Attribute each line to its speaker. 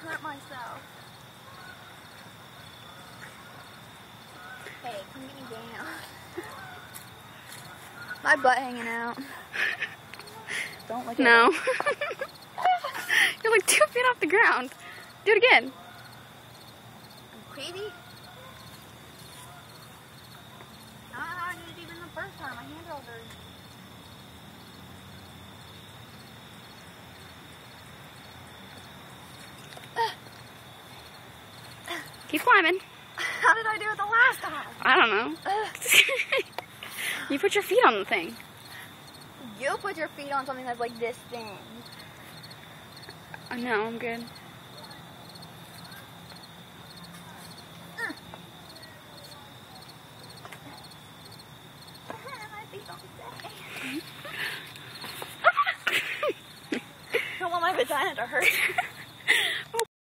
Speaker 1: hurt myself. Hey, come get me down. My butt hanging out. Don't look at
Speaker 2: No. You're like two feet off the ground. Do it again.
Speaker 1: I'm crazy. Not how I did it even the first time. My hands are all dirty.
Speaker 2: Keep climbing.
Speaker 1: How did I do it the last time?
Speaker 2: I don't know. You put your feet on the thing.
Speaker 1: You put your feet on something that's like this thing.
Speaker 2: I know, I'm good.
Speaker 1: My feet don't stay. I don't want my vagina to hurt.